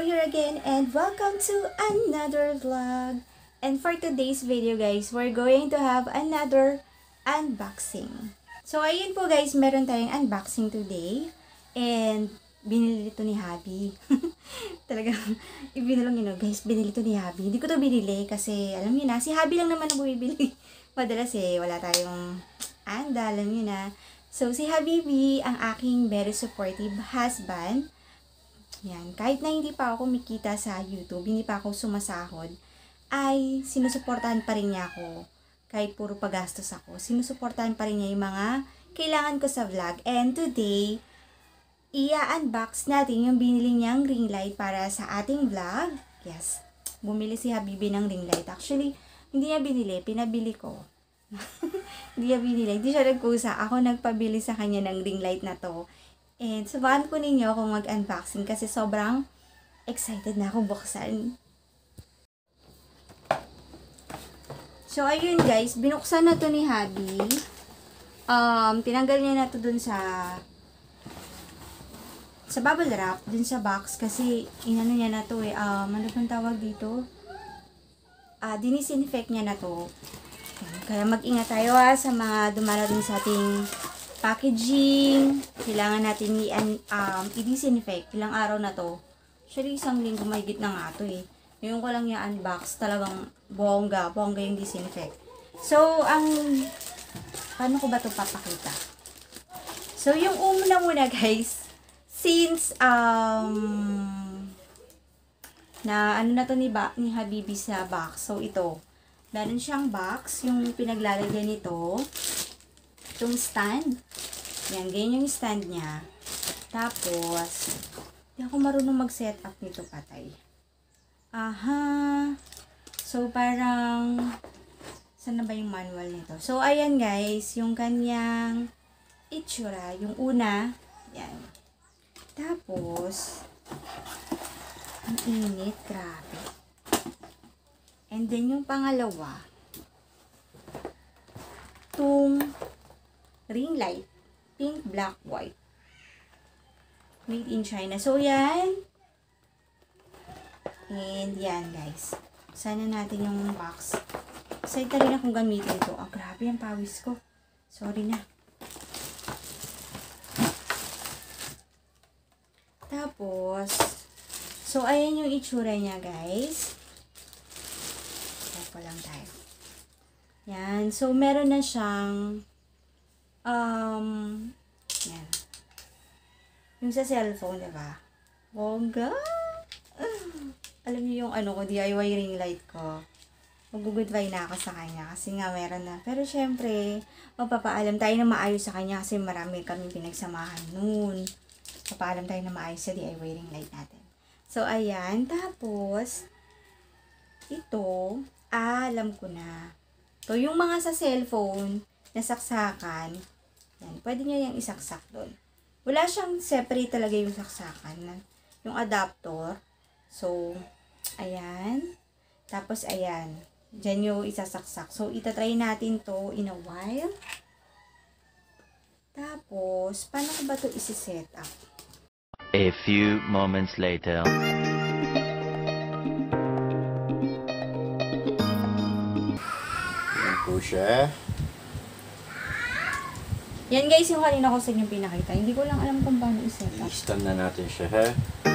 Rico here again and welcome to another vlog. And for today's video guys, we're going to have another unboxing. So ayun po guys, meron tayong unboxing today. And binili ito ni Habi. Talagang ibinulong yun, guys, binili ito ni Habi. Hindi ko to binili kasi alam niyo na, si Habi lang naman ang bumibili. Madalas eh, wala tayong anda, alam niyo na. So si Habibi, ang aking very supportive husband, yan. Kahit na hindi pa ako kumikita sa YouTube, hindi pa ako sumasahod, ay sinusuportahan pa rin niya ako. Kahit puro pagastos ako, sinusuportahan pa rin niya yung mga kailangan ko sa vlog. And today, i-unbox natin yung binili niyang ring light para sa ating vlog. Yes, bumili si Habibi ng ring light. Actually, hindi niya binili, pinabili ko. hindi niya binili, hindi siya nagkusa. Ako nagpabili sa kanya ng ring light na to. And subukan ko ninyo kung mag-unboxing kasi sobrang excited na akong buksan. So, ayun guys, binuksan na to ni Habi. Um, tinanggal niya na to dun sa sa bubble wrap, dun sa box, kasi inano niya na to eh, um, ano pang tawag dito? Ah, uh, dinisinfect niya na to. Kaya mag-ingat tayo ha sa mga dumarating sa ating packaging, kailangan natin i um, i-disinfect. Ilang araw na to. Actually, isang linggo may na nga to eh. Ngayon ko lang yung unbox, talagang bongga, bongga yung disinfect. So, ang, paano ko ba to papakita? So, yung una muna guys, since, um, na ano na to ni, ba, ni Habibi sa box. So, ito. Meron siyang box, yung pinaglalagyan nito itong stand. Yan, ganyan yung stand niya. Tapos, hindi ako marunong mag-set up nito patay. Aha. So, parang, saan na ba yung manual nito? So, ayan guys, yung kanyang itsura. Yung una, yan. Tapos, ang init, grabe. And then, yung pangalawa, itong ring light. Pink, black, white. Made in China. So, yan. And yan, guys. Sana natin yung box. Excited rin akong gamitin ito. Ah, grabe ang pawis ko. Sorry na. Tapos, so, ayan yung itsura niya, guys. Check lang tayo. Yan. So, meron na siyang um, yan. Yung sa cellphone, di ba? Bongga! Alam niyo yung ano ko, DIY ring light ko. Mag-goodbye na ako sa kanya kasi nga meron na. Pero syempre, magpapaalam tayo na maayos sa kanya kasi marami kami pinagsamahan noon. Papaalam tayo na maayos sa DIY ring light natin. So, ayan. Tapos, ito, ah, alam ko na. To, yung mga sa cellphone, nasaksakan, yan, pwede nyo yung isaksak doon. Wala siyang separate talaga yung saksakan. Yung adapter. So, ayan. Tapos, ayan. Diyan yung isasaksak. So, itatry natin to in a while. Tapos, paano ko ba to isi-set up? A few moments later. Yan po siya. Yan guys, yung kanina ko sa inyo pinakita. Hindi ko lang alam kung paano i-set up. I-stand na natin siya, ha?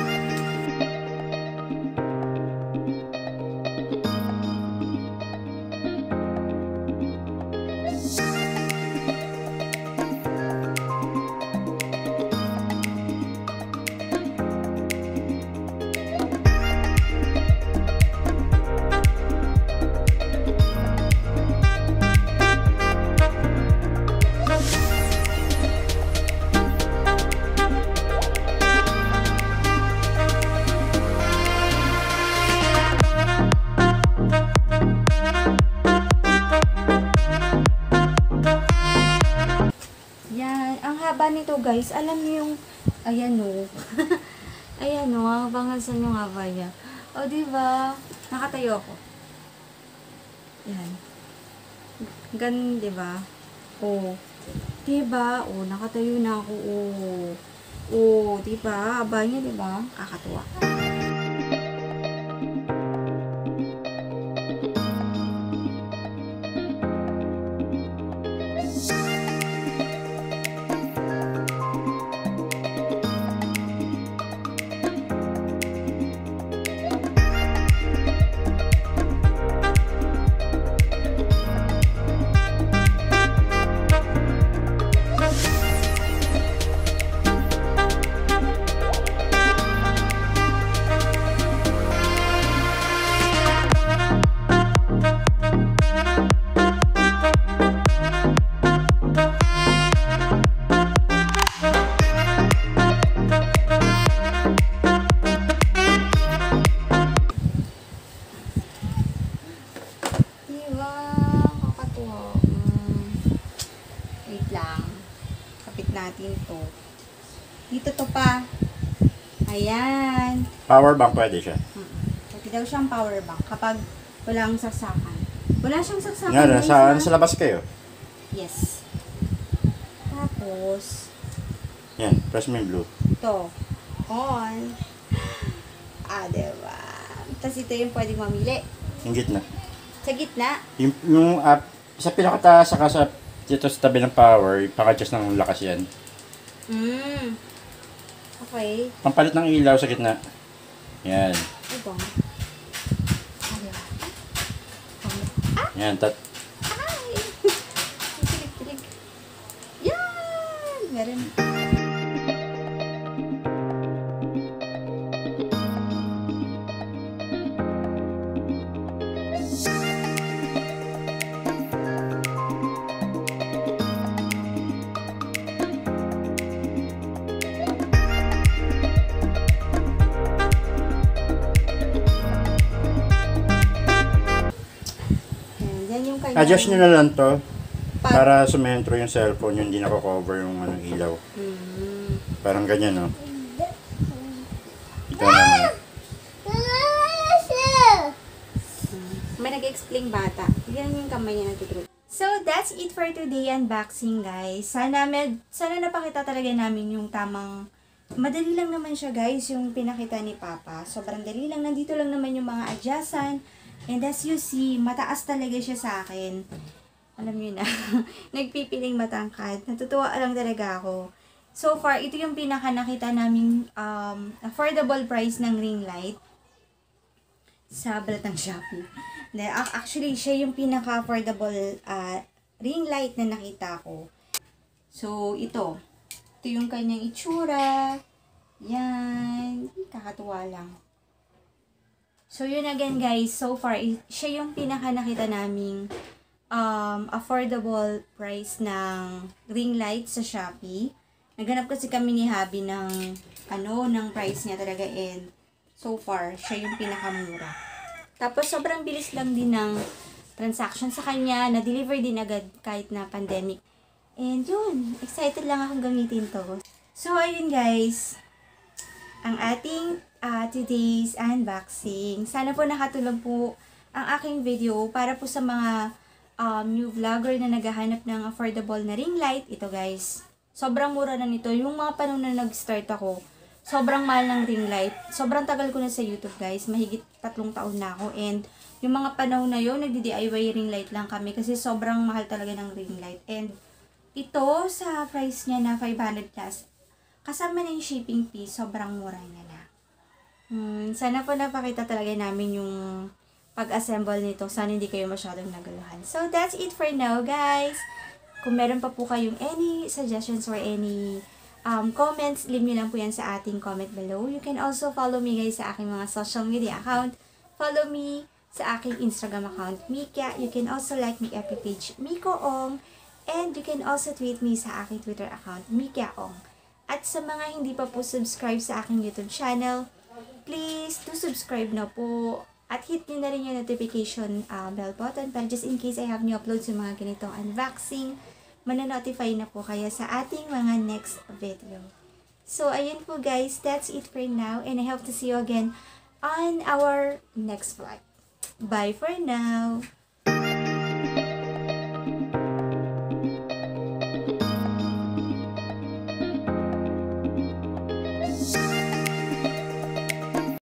Guys, alam niyo yung, ayan o. ayan o, abangan sa yung haba niya. O, diba? Nakatayo ako. Yan. Ganun, diba? O. Diba? O, nakatayo na ako. O. O, diba? Aba niya, diba? Kakatuwa. to. Um, mm, wait lang. Kapit natin to. Dito to pa. Ayan. Power bank pwede siya. Hmm. Pwede daw siyang power bank kapag walang saksakan. Wala siyang saksakan. Nga, sa, na? sa labas kayo. Yes. Tapos, yan, press mo yung blue. Ito. On. Ah, diba? Tapos ito yung pwedeng mamili. Yung gitna. Sa gitna? Yung, yung up, sa pinakataas saka sa dito sa tabi ng power, pang-adjust ng lakas yan. Mm. Okay. Pampalit ng ilaw sa gitna. Yan. Ito. Yan, tat Ay! Pilig-pilig. Yan! Meron. Adjust nyo na lang to Pa- para sumentro yung cellphone yung hindi nako-cover yung ano, ilaw. Mm. Parang ganyan, no? Ito naman. May nag-explain bata. Yan yung kamay niya natutulog. So, that's it for today unboxing, guys. Sana, med, sana napakita talaga namin yung tamang... Madali lang naman siya, guys, yung pinakita ni Papa. Sobrang dali lang. Nandito lang naman yung mga adjustan. And as you see, mataas talaga siya sa akin. Alam niyo na. Nagpipiling matangkad. Natutuwa lang talaga ako. So far, ito yung pinaka nakita naming um, affordable price ng ring light sa balatang Shopee. De, ac- actually, siya yung pinaka-affordable ah, ring light na nakita ko. So, ito. Ito yung kanyang itsura. Yan. Kakatuwa lang. So, yun again guys. So far, siya yung pinaka nakita naming um, affordable price ng ring light sa Shopee. Naghanap kasi kami ni Habi ng ano, ng price niya talaga and so far, siya yung pinakamura. Tapos, sobrang bilis lang din ng transaction sa kanya. Na-deliver din agad kahit na pandemic. And yun, excited lang akong gamitin to. So, ayun guys. Ang ating ah, today's unboxing. Sana po nakatulong po ang aking video para po sa mga um, new vlogger na naghahanap ng affordable na ring light. Ito guys, sobrang mura na nito. Yung mga panahon na nag-start ako, sobrang mahal ng ring light. Sobrang tagal ko na sa YouTube guys. Mahigit tatlong taon na ako. And yung mga panahon na yun, nagdi-DIY ring light lang kami kasi sobrang mahal talaga ng ring light. And ito sa price niya na 500 plus, kasama na yung shipping fee, sobrang mura niya. Hmm, sana po napakita talaga namin yung pag-assemble nito. Sana hindi kayo masyadong naguluhan. So, that's it for now, guys. Kung meron pa po kayong any suggestions or any um, comments, leave nyo lang po yan sa ating comment below. You can also follow me guys sa aking mga social media account. Follow me sa aking Instagram account, Mika. You can also like my FB page, Miko Ong. And you can also tweet me sa aking Twitter account, Mika Ong. At sa mga hindi pa po subscribe sa aking YouTube channel, please do subscribe na po. At hit nyo na rin yung notification uh, bell button para just in case I have new uploads yung mga ganitong unboxing, mananotify na po kaya sa ating mga next video. So, ayun po guys, that's it for now and I hope to see you again on our next vlog. Bye for now!